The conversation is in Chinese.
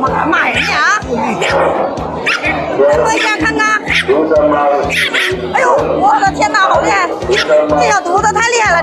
骂骂人呀！来摸一下看看。哎呦，我的天哪，好厉害！这小犊子太厉害了。